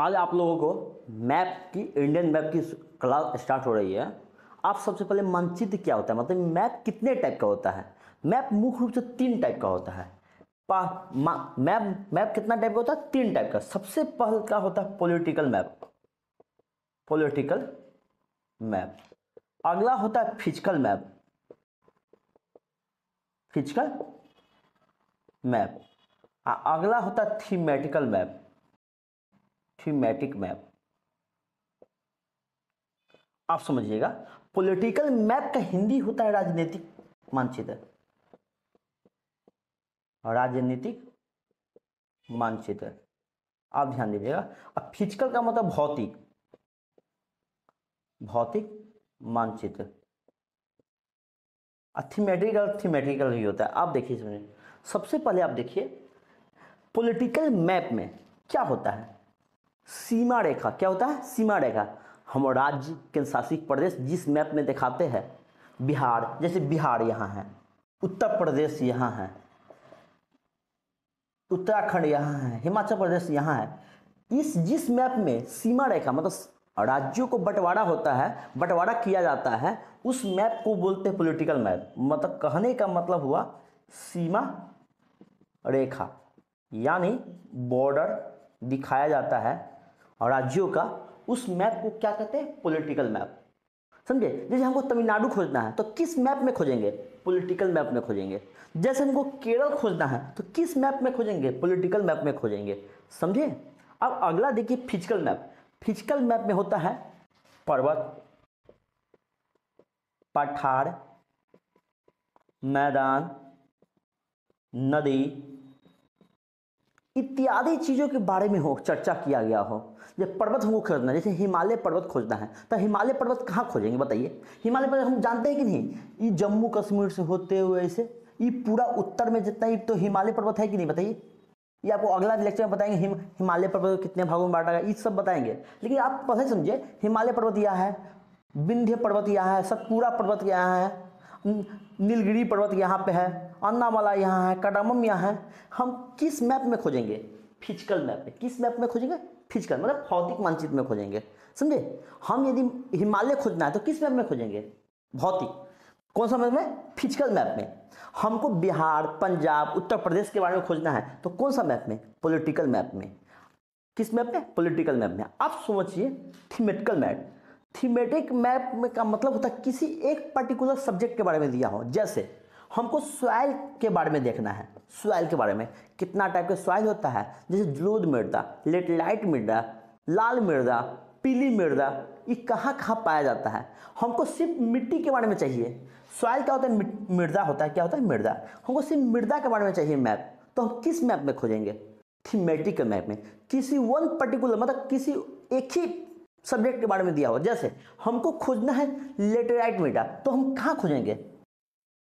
आज आप लोगों को मैप की इंडियन मैप की क्लास स्टार्ट हो रही है। आप सबसे पहले मानचित्र क्या होता है? मतलब मैप कितने टाइप का होता है? मैप मुख्य रूप से तीन टाइप का होता है। मैप मैप कितना टाइप का होता है? तीन टाइप का। सबसे पहले का होता है? Political map. Political map. अगला होता है फ़िज़िकल मैप। Physical map. अगला होता है थीमेटिकल मैप। थीमेटिक मैप आप समझिएगा पॉलिटिकल मैप का हिंदी होता है राजनीतिक मानचित्र। राजनीतिक मानचित्र। आप ध्यान दीजिएगा, अब फ़िज़िकल का मतलब भौतिक। भौतिक मानचित्र। थीमेटिकल थीमेटिकल ही होता है। आप देखिए सबसे पहले आप देखिए पॉलिटिकल मैप में क्या होता है? सीमा रेखा। क्या होता है? सीमा रेखा। हम राज्य, केंद्र शासित प्रदेश जिस मैप में दिखाते हैं, बिहार, जैसे बिहार यहाँ है, उत्तर प्रदेश यहाँ है, उत्तराखंड यहाँ है, हिमाचल प्रदेश यहाँ है, इस जिस मैप में सीमा रेखा मतलब राज्यों को बंटवारा होता है, बंटवारा किया जाता है, उस मैप को बोलते हैं पॉलिटिकल मैप मतलब कहने का मतलब हुआ सीमा रेखा, यानी बॉर्डर दिखाया जाता है राज्यों का उस मैप को क्या कहते हैं? पॉलिटिकल मैप समझे? जैसे हमको तमिलनाडु खोजना है तो किस मैप में खोजेंगे? पॉलिटिकल मैप में खोजेंगे। जैसे हमको केरल खोजना है तो किस मैप में खोजेंगे? पॉलिटिकल मैप में खोजेंगे। समझे? अब अगला देखिए फ़िज़िकल मैप फ़िज़िकल मैप में होता है पर्वत, पठार, मैदान, नदी इत्यादि चीज़ों के बारे में हो, चर्चा किया गया हो। जब पर्वत हमको खोजना, जैसे हिमालय पर्वत खोजना है तो हिमालय पर्वत कहाँ खोजेंगे बताइए? हिमालय पर्वत हम जानते हैं कि नहीं? ये जम्मू कश्मीर से होते हुए ऐसे ये पूरा उत्तर में जितना ही तो हिमालय पर्वत है कि नहीं बताइए? ये आपको अगला लेक्चर में बताएँगे, हिम, हिमालय पर्वत कितने भागों में बांटा गया, ये सब बताएँगे। लेकिन आप पहले समझिए, हिमालय पर्वत यह है, विंध्य पर्वत यहाँ है, सतपुरा पर्वत यहाँ है नीलगिरी पर्वत यहाँ पे है अन्नामाला यहाँ है, कडामम यहाँ है। हम किस मैप में खोजेंगे? फ़िज़िकल मैप में। किस मैप में खोजेंगे? फ़िज़िकल मतलब भौतिक मानचित्र में खोजेंगे। समझे? हम यदि हिमालय खोजना है तो किस मैप में खोजेंगे? भौतिक। कौन सा मैप में? फ़िज़िकल मैप में। हमको बिहार, पंजाब, उत्तर प्रदेश के बारे में खोजना है तो कौन सा मैप में? पॉलिटिकल मैप में। किस मैप में? पॉलिटिकल मैप में। आप सोचिए, थीमेटिकल मैप। थीमेटिक मैप में का मतलब होता है किसी एक पर्टिकुलर सब्जेक्ट के बारे में दिया हो। जैसे हमको सॉइल के बारे में देखना है। सॉइल के बारे में। कितना टाइप का सॉइल होता है? जैसे जलोद मृदा लेटलाइट मृदा लाल मृदा पीली मृदा ये कहाँ कहाँ पाया जाता है? हमको सिर्फ़ मिट्टी के बारे में चाहिए। सॉइल क्या होता है? मृदा होता है। क्या होता है? मृदा हमको सिर्फ़ मृदा के बारे में चाहिए मैप तो हम किस मैप में खोजेंगे? थीमेटिक मैप में। किसी वन पर्टिकुलर मतलब किसी एक ही सब्जेक्ट के बारे में दिया हो। जैसे हमको खोजना है लेटेराइट मृदा तो हम कहाँ खोजेंगे?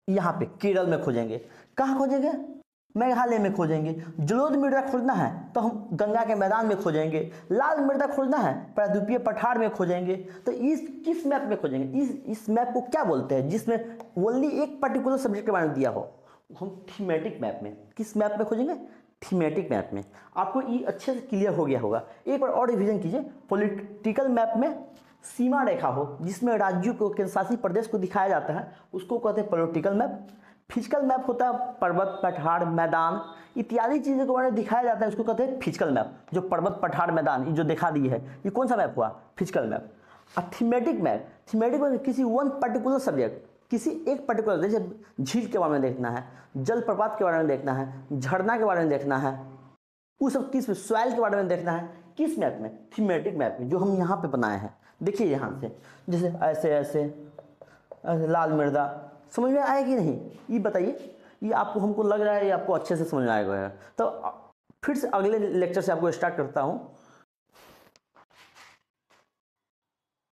यहाँ पे केरल में खोजेंगे। कहाँ खोजेंगे? मेघालय में खोजेंगे। जलोद मृदा खोजना है तो हम गंगा के मैदान में खोजेंगे। लाल मृदा खोजना है, प्राद्वीपीय पठार में खोजेंगे। तो इस किस मैप में खोजेंगे? इस इस मैप को क्या बोलते हैं? जिसमें ओनली एक पर्टिकुलर सब्जेक्ट के बारे में दिया हो। हम थीमेटिक मैप में, किस मैप में खोजेंगे? थीमेटिक मैप में। आपको ये अच्छे से क्लियर हो गया होगा। एक बार और रिविजन कीजिए। पॉलिटिकल मैप में सीमा रेखा हो, जिसमें राज्यों को, केंद्र शासित प्रदेश को दिखाया जाता है, उसको कहते हैं पोलिटिकल मैप फ़िज़िकल मैप होता है पर्वत, पठार, मैदान, इत्यादि चीज़ों के बारे में दिखाया जाता है, उसको कहते हैं फ़िज़िकल मैप जो पर्वत, पठार, मैदान, ये जो दिखा दी है, ये कौन सा मैप हुआ? फ़िज़िकल मैप और थीमेटिक मैप थीमेटिक मैप किसी वन पर्टिकुलर सब्जेक्ट किसी एक पर्टिकुलर जैसे झील के बारे में देखना है जल प्रपात के बारे में देखना है, झरना के बारे में देखना है, वो सब किस सॉइल के बारे में देखना है। किस मैप में? थीमेटिक मैप में, जो हम यहाँ पे बनाए हैं। देखिए यहाँ से, जैसे ऐसे ऐसे ऐसे, लाल मिर्दा समझ में आया कि नहीं? ये बताइए, ये आपको, हमको लग रहा है, ये आपको अच्छे से समझ में आएगा। तो फिर से अगले लेक्चर से आपको स्टार्ट करता हूँ।